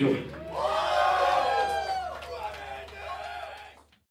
esempio